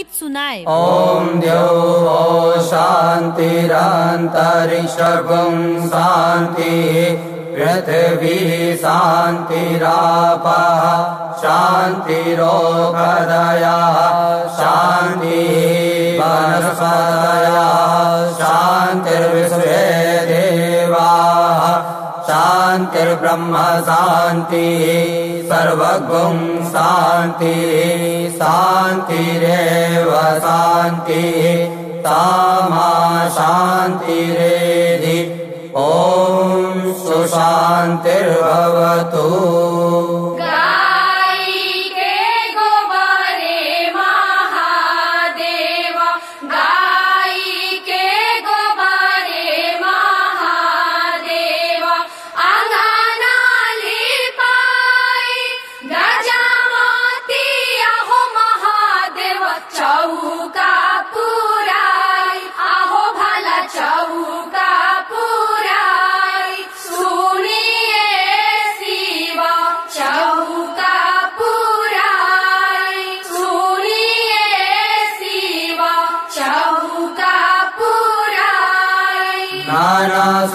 गीत सुनाए ॐ द्यौ शान्तिरन्तरिक्षगुं शान्तिः पृथिवीः शान्तिरापः शान्तिरोगदयः शान्तिः वनस्पतयः शान्तिर्विश्वे देवाः शान्तिर्ब्रह्म शान्तिः सर्वगुं शान्तिः शान्तिरेव शान्तिः तामा शान्तिरेधि ॐ सुशान्तिर्भवतु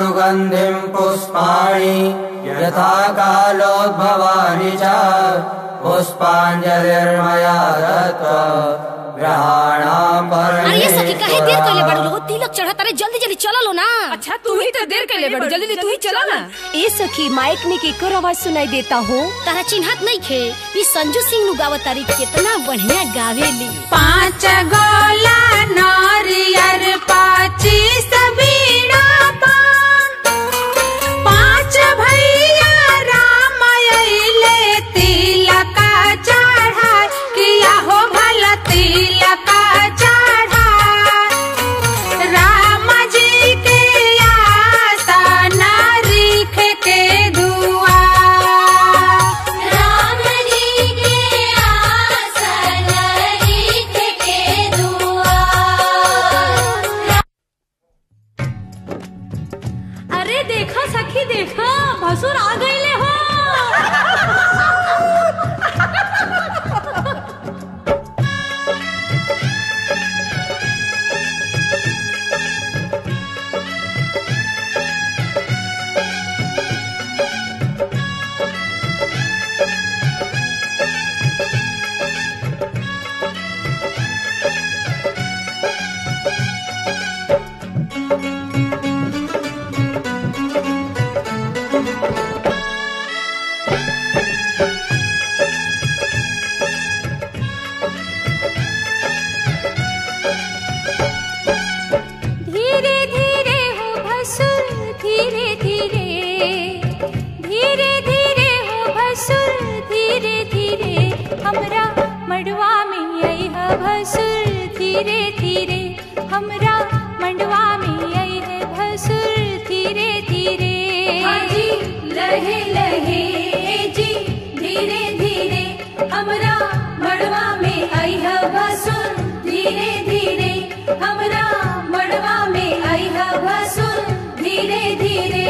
नानासुगन्धिं पुष्पाणि यथा कालोद्भवानि च पुष्पाञ्जलिर्मया ग्रहाणां अरे ये सखी काहे देर बाड़ू लोग तिलक चढ़ा तारे जल्दी जल्दी चला लो ना। अच्छा तू ही तो देर कैले बड़ जल्दी तू ही चला ना। ए सखी माइक में केकर आवाज़ सुनाई देता हो। तारा चिन्हत नहीं खे ई संजू सिंह नु गावत तारी कितना बढ़िया गावेली पाँच गोला नारियर पाची सबीना पान भई मड़वा में है भसुर धीरे धीरे। हमरा मड़वा में है भसुर धीरे। धीरे लहे लहे जी। धीरे धीरे हमरा मड़वा में आई है भसुर धीरे धीरे। हमरा मड़वा में है भसुर धीरे धीरे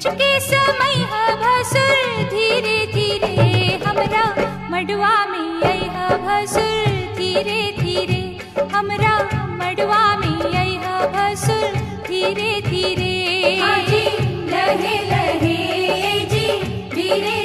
बच के समय भसुर धीरे धीरे हमरा मड़वा में आई भसुर धीरे धीरे हमरा मड़वा में आई भसुर धीरे धीरे। लहे लहे जी धीरे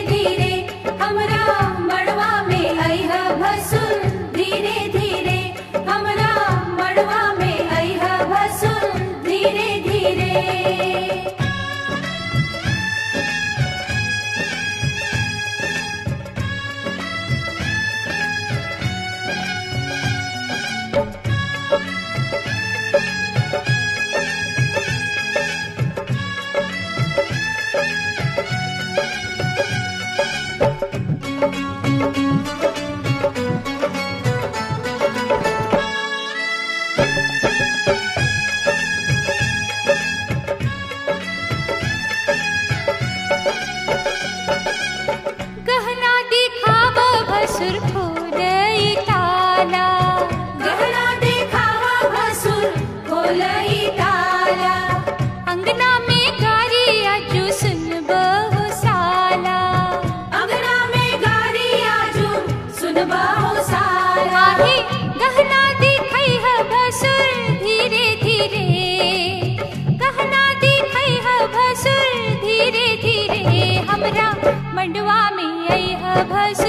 मडवा मे यीहास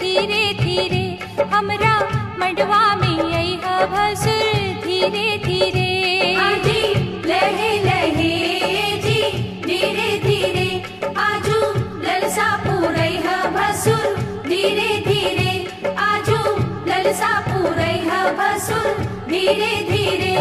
धीरे धीरे मडवा मे हसल धीरे धीरे। लगे जी ध आजो लुर भसुर धीरे धीरे। आजो ललसापुर भसु धीरे धीरे।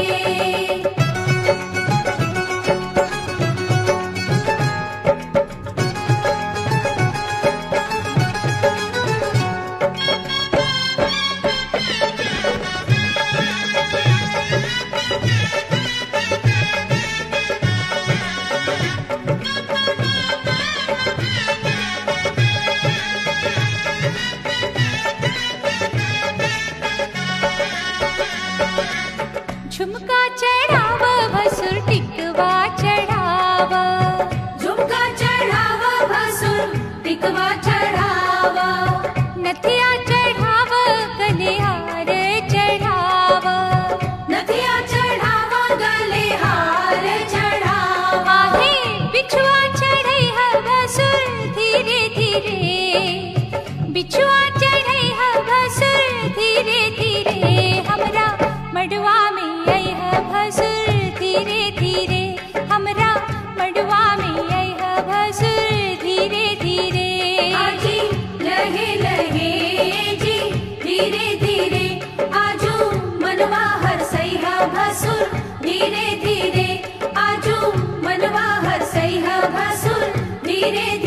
धीरे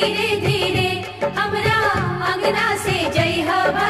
धीरे धीरे हमरा अंगना से जय हवा।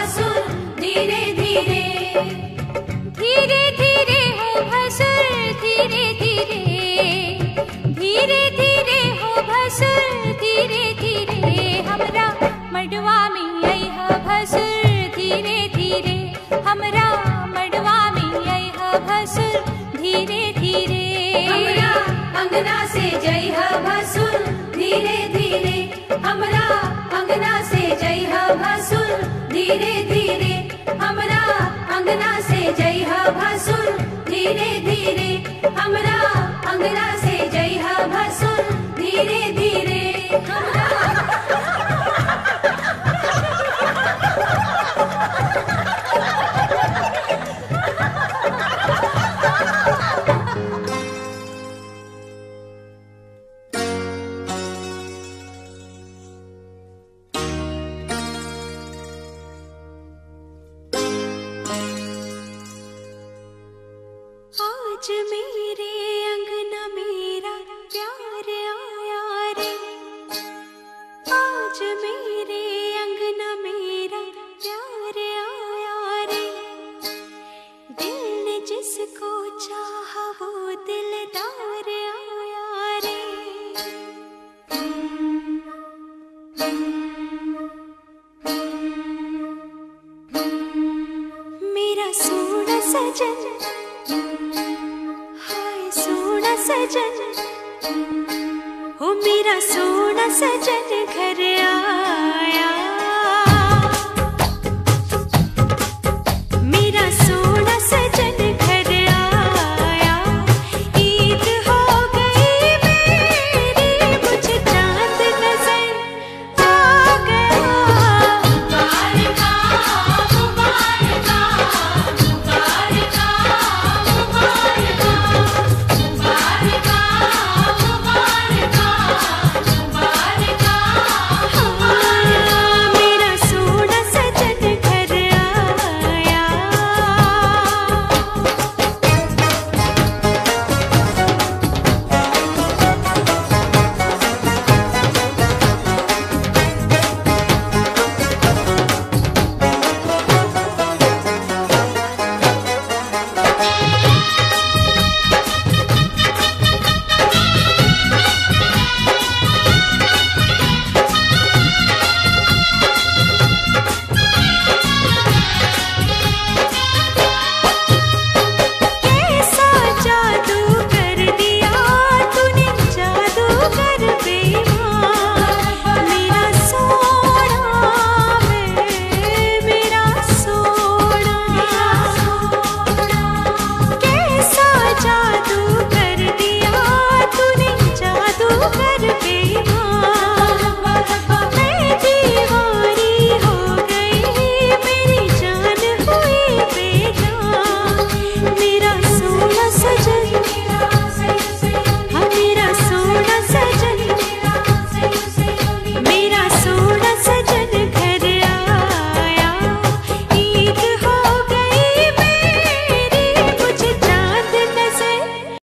मेरे अंगना मेरा प्यार आया रे। दिल ने जिसको चाह वो दिलदार आया रे। मेरा सोना सजन, हाय सोना सजन। हो मेरा सोना सजन घर आया।